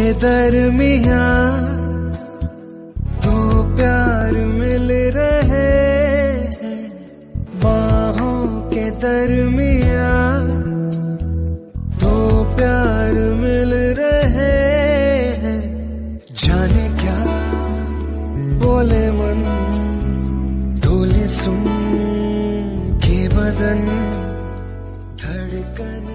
के दरमिया दो तो प्यार मिल रहे हैं। बाहों के दरमिया दो तो प्यार मिल रहे हैं। जाने क्या बोले मन ढोले सुन के बदन धड़कन